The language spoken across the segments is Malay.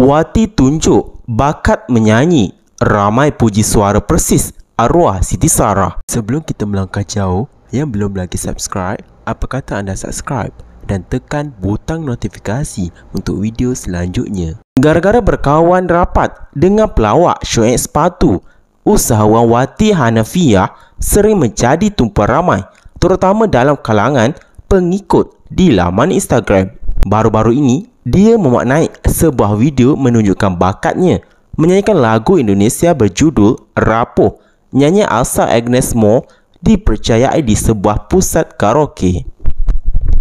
Wati tunjuk bakat menyanyi. Ramai puji suara persis arwah Siti Sarah. Sebelum kita melangkah jauh, yang belum lagi subscribe, apa kata anda subscribe dan tekan butang notifikasi untuk video selanjutnya. Gara-gara berkawan rapat dengan pelawak Shoaib Sepatu, usahawan Wati Hanafiah sering menjadi tumpuan ramai terutama dalam kalangan pengikut di laman Instagram. Baru-baru ini, dia memaknai sebuah video menunjukkan bakatnya menyanyikan lagu Indonesia berjudul Rapuh. Nyanyi Alsa Agnes Mo dipercayai di sebuah pusat karaoke.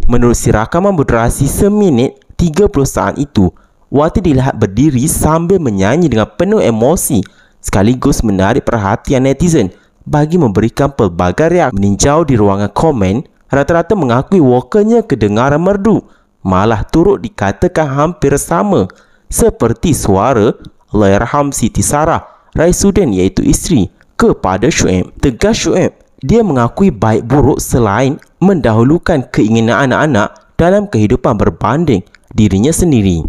Menurut si rakaman berdurasi seminit 30 saat itu, Wati dilihat berdiri sambil menyanyi dengan penuh emosi sekaligus menarik perhatian netizen bagi memberikan pelbagai reaksi meninjau di ruangan komen rata-rata mengakui wokalnya kedengaran merdu malah turut dikatakan hampir sama seperti suara Allahyarham Siti Sarah Raisuddin iaitu isteri kepada Shu'aib tegas Shu'aib dia mengakui baik buruk selain mendahulukan keinginan anak-anak dalam kehidupan berbanding dirinya sendiri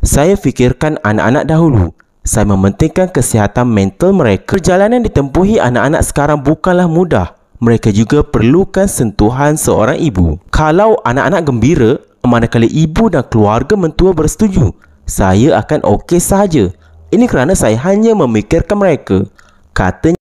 saya fikirkan anak-anak dahulu saya mementingkan kesihatan mental mereka. Perjalanan ditempuhi anak-anak sekarang bukanlah mudah. Mereka juga perlukan sentuhan seorang ibu. Kalau anak-anak gembira, manakala ibu dan keluarga mentua bersetuju, saya akan okey sahaja. Ini kerana saya hanya memikirkan mereka. Katanya